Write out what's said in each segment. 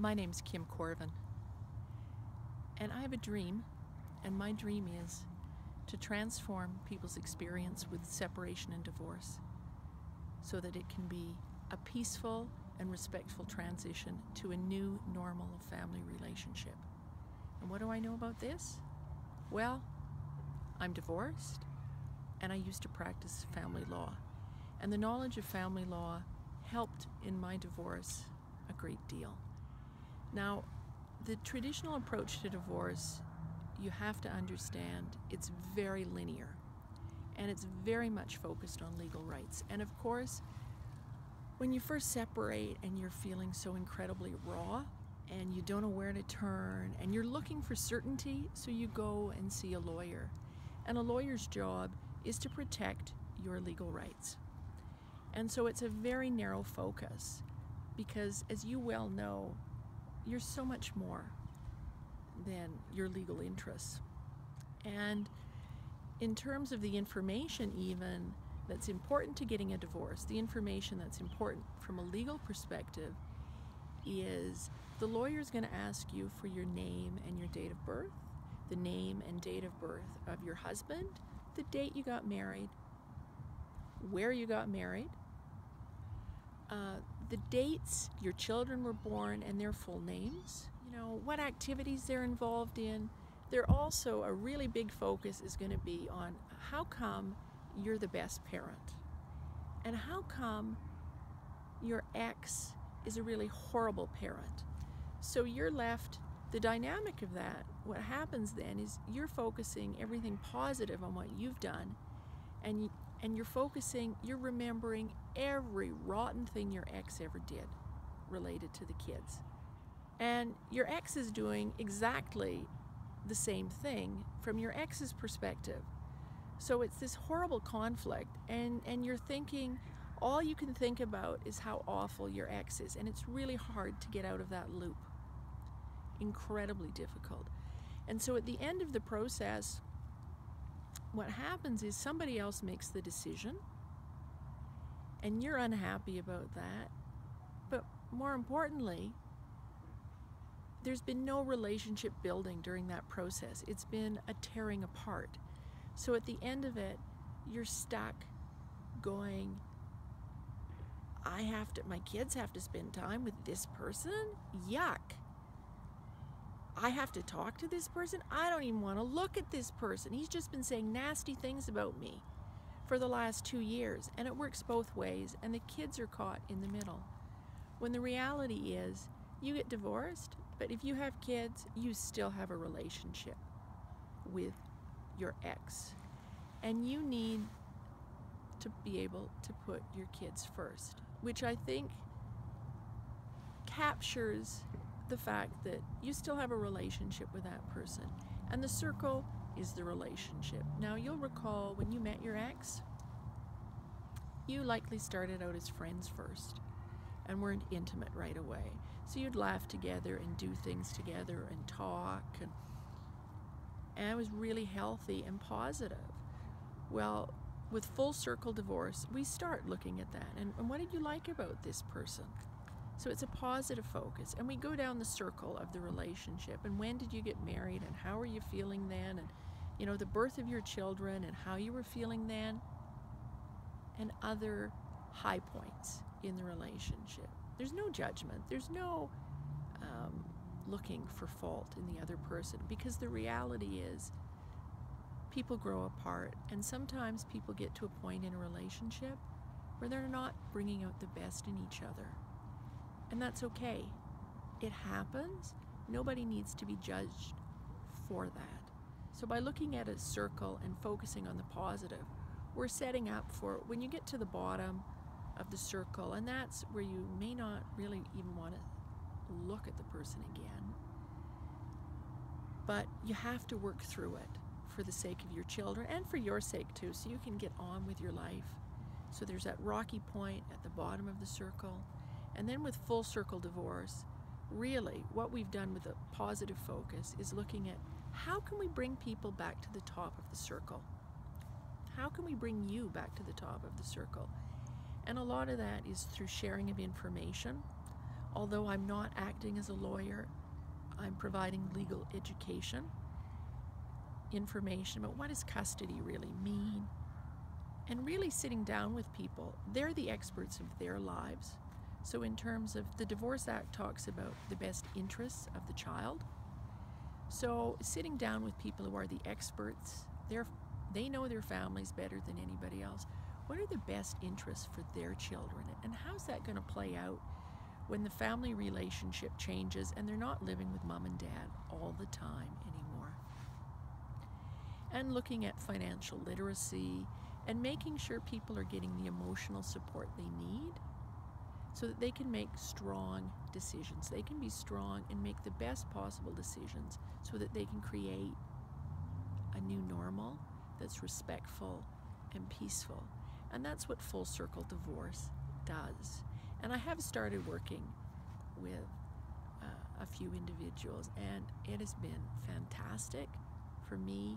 My name's Kim Korven, and I have a dream, and my dream is to transform people's experience with separation and divorce so that it can be a peaceful and respectful transition to a new normal family relationship. And what do I know about this? Well, I'm divorced and I used to practice family law. And the knowledge of family law helped in my divorce a great deal. Now, the traditional approach to divorce, you have to understand it's very linear and it's very much focused on legal rights. And of course, when you first separate and you're feeling so incredibly raw and you don't know where to turn and you're looking for certainty, so you go and see a lawyer. And a lawyer's job is to protect your legal rights. And so it's a very narrow focus because, as you well know, you're so much more than your legal interests. And in terms of the information, even that's important to getting a divorce, the information that's important from a legal perspective is the lawyer is going to ask you for your name and your date of birth, the name and date of birth of your husband, the date you got married, where you got married, uh, the dates your children were born and their full names, you know, what activities they're involved in. There also a really big focus is going to be on how come you're the best parent and how come your ex is a really horrible parent. So you're left, the dynamic of that, what happens then is you're focusing everything positive on what you've done and you, and you're focusing, you're remembering every rotten thing your ex ever did related to the kids. And your ex is doing exactly the same thing from your ex's perspective. So it's this horrible conflict, and, and you're thinking, all you can think about is how awful your ex is, and it's really hard to get out of that loop. Incredibly difficult. And so at the end of the process, what happens is somebody else makes the decision and you're unhappy about that. But more importantly, there's been no relationship building during that process. It's been a tearing apart. So at the end of it, you're stuck going, I have to, my kids have to spend time with this person? Yuck. I have to talk to this person. I don't even want to look at this person. He's just been saying nasty things about me for the last two years, and it works both ways, and the kids are caught in the middle. When the reality is, you get divorced, but if you have kids, you still have a relationship with your ex. And you need to be able to put your kids first, which I think captures the fact that you still have a relationship with that person. And the circle is the relationship. Now, you'll recall when you met your ex, you likely started out as friends first and weren't intimate right away. So you'd laugh together and do things together and talk and and it was really healthy and positive. Well, with full circle divorce, we start looking at that. And, and what did you like about this person? So it's a positive focus. And we go down the circle of the relationship. And when did you get married? And how are you feeling then? And, you know, the birth of your children and how you were feeling then. And other high points in the relationship. There's no judgment. There's no um, looking for fault in the other person because the reality is people grow apart. And sometimes people get to a point in a relationship where they're not bringing out the best in each other. And that's okay. It happens. Nobody needs to be judged for that. So, by looking at a circle and focusing on the positive, we're setting up for when you get to the bottom of the circle, and that's where you may not really even want to look at the person again. But you have to work through it for the sake of your children and for your sake too, so you can get on with your life. So, there's that rocky point at the bottom of the circle and then with full circle divorce, really what we've done with a positive focus is looking at how can we bring people back to the top of the circle? How can we bring you back to the top of the circle? And a lot of that is through sharing of information. Although I'm not acting as a lawyer, I'm providing legal education, information about what does custody really mean, and really sitting down with people. They're the experts of their lives. So, in terms of the Divorce Act, talks about the best interests of the child. So, sitting down with people who are the experts, they're, they know their families better than anybody else. What are the best interests for their children? And how's that going to play out when the family relationship changes and they're not living with mom and dad all the time anymore? And looking at financial literacy and making sure people are getting the emotional support they need so that they can make strong decisions. They can be strong and make the best possible decisions so that they can create a new normal that's respectful and peaceful. And that's what full circle divorce does. And I have started working with uh, a few individuals, and it has been fantastic for me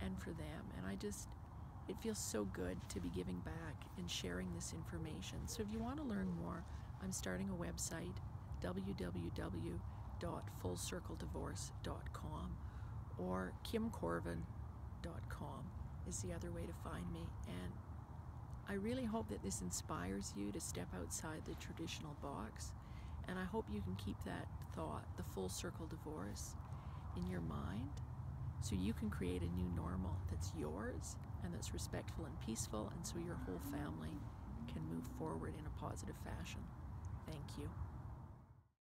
and for them. And I just, it feels so good to be giving back and sharing this information. So if you want to learn more, I'm starting a website www.fullcircledivorce.com or kimkorven.com is the other way to find me. And I really hope that this inspires you to step outside the traditional box. And I hope you can keep that thought, the full circle divorce, in your mind so you can create a new normal that's yours and that's respectful and peaceful, and so your whole family can move forward in a positive fashion. Thank you.